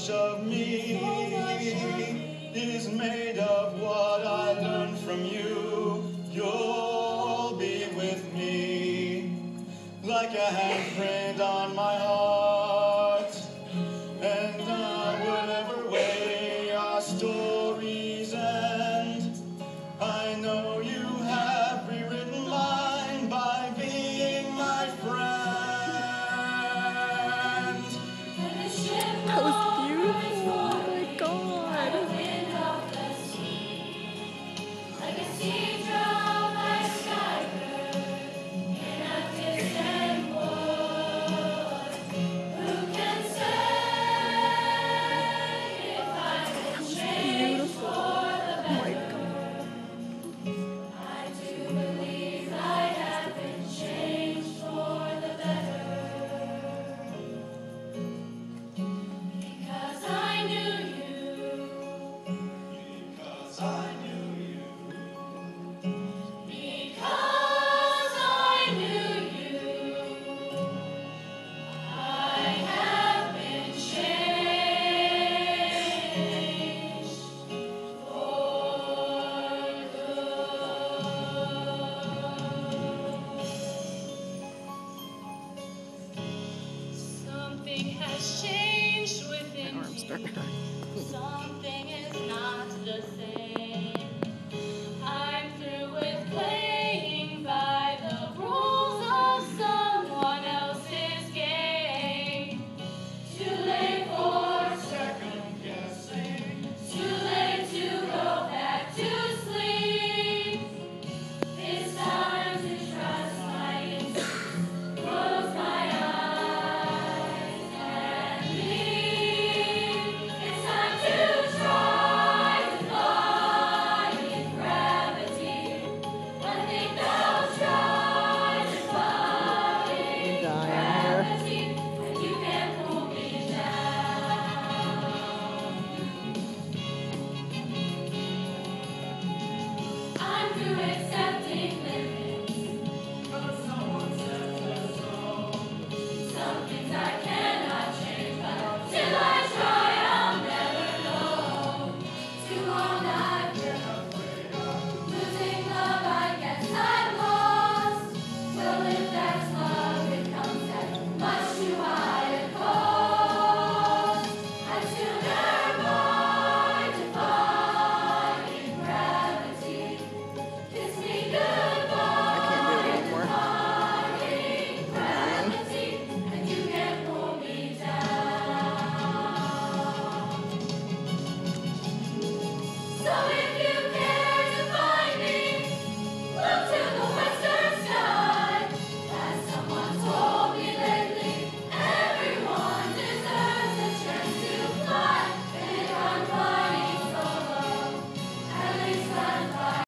much of me is made of what I learned from you. You'll be with me like a handprint on my heart. Something has changed within me. Something is not the same.